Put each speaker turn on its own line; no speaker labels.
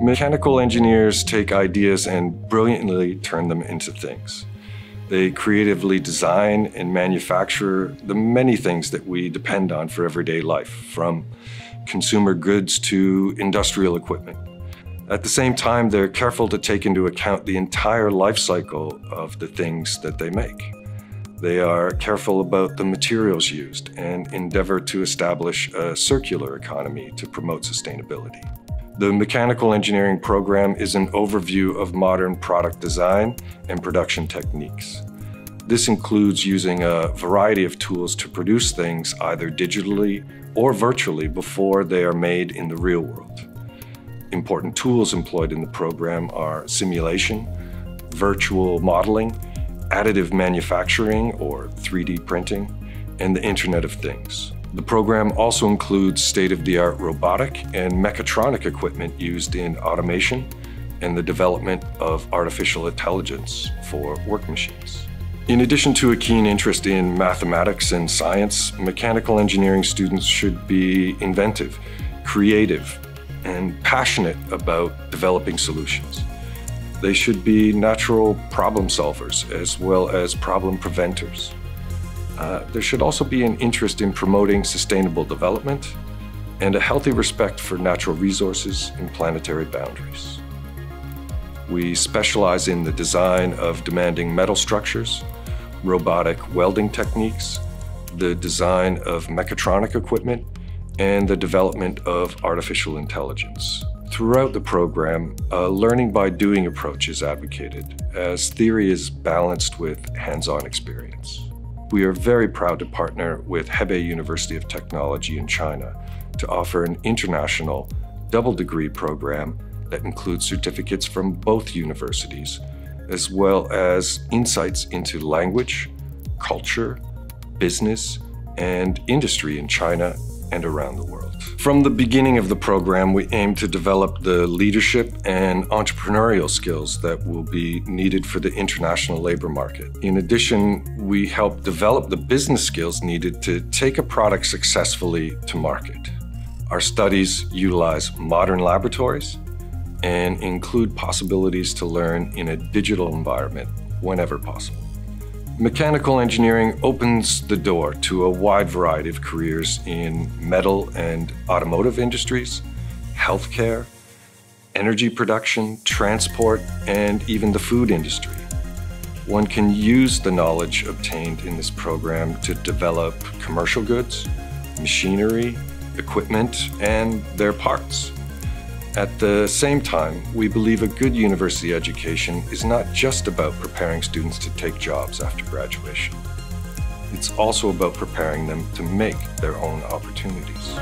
Mechanical engineers take ideas and brilliantly turn them into things. They creatively design and manufacture the many things that we depend on for everyday life, from consumer goods to industrial equipment. At the same time, they're careful to take into account the entire life cycle of the things that they make. They are careful about the materials used and endeavor to establish a circular economy to promote sustainability. The mechanical engineering program is an overview of modern product design and production techniques. This includes using a variety of tools to produce things either digitally or virtually before they are made in the real world. Important tools employed in the program are simulation, virtual modeling, additive manufacturing or 3D printing, and the Internet of Things. The program also includes state-of-the-art robotic and mechatronic equipment used in automation and the development of artificial intelligence for work machines. In addition to a keen interest in mathematics and science, mechanical engineering students should be inventive, creative, and passionate about developing solutions. They should be natural problem solvers as well as problem preventers. Uh, there should also be an interest in promoting sustainable development and a healthy respect for natural resources and planetary boundaries. We specialize in the design of demanding metal structures, robotic welding techniques, the design of mechatronic equipment, and the development of artificial intelligence. Throughout the program, a learning by doing approach is advocated, as theory is balanced with hands-on experience. We are very proud to partner with Hebei University of Technology in China to offer an international double degree program that includes certificates from both universities, as well as insights into language, culture, business, and industry in China and around the world. From the beginning of the program, we aim to develop the leadership and entrepreneurial skills that will be needed for the international labor market. In addition, we help develop the business skills needed to take a product successfully to market. Our studies utilize modern laboratories and include possibilities to learn in a digital environment whenever possible. Mechanical engineering opens the door to a wide variety of careers in metal and automotive industries, healthcare, energy production, transport, and even the food industry. One can use the knowledge obtained in this program to develop commercial goods, machinery, equipment, and their parts. At the same time, we believe a good university education is not just about preparing students to take jobs after graduation. It's also about preparing them to make their own opportunities.